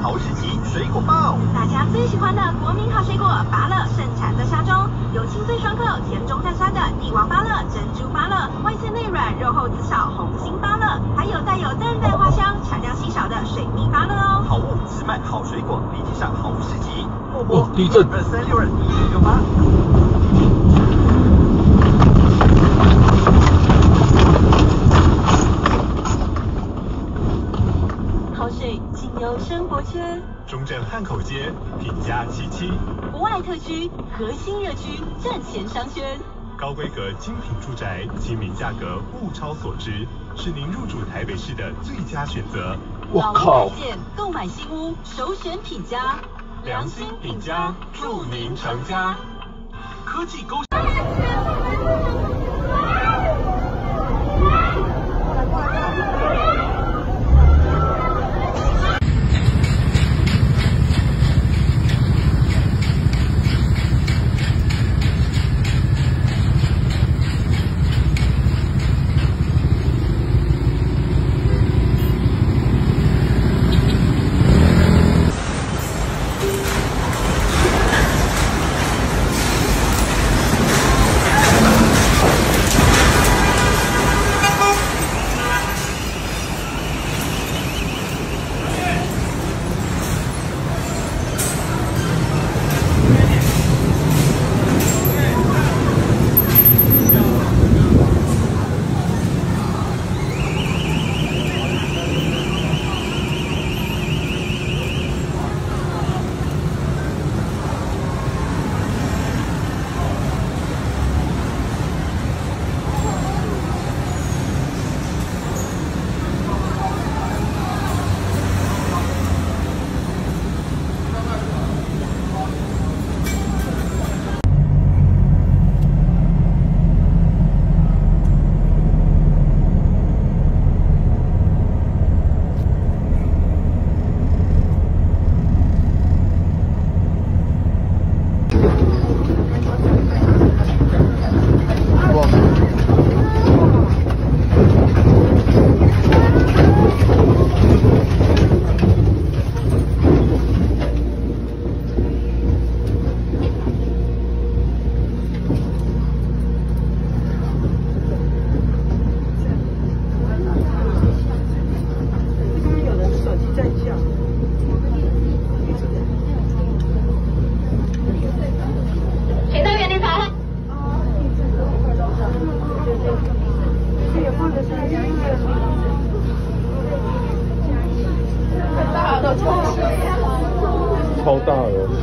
好市集水果报，大家最喜欢的国民好水果芭乐盛产在沙中，有清脆爽口、甜中带酸的帝王芭乐、珍珠芭乐，外脆内软、肉厚籽少红心芭乐，还有带有淡淡花香、产量稀少的水蜜芭乐哦。好物只卖好水果，立即上好市集，默默哦地震二三六二一九六八。好水经由生活圈，中正汉口街品家七七，国外特区核心热区站前商圈。高规格精品住宅，亲民价格物超所值，是您入住台北市的最佳选择。老屋我靠改！建购买新屋，首选品家，良心品家，祝您成家。科技勾。超大的。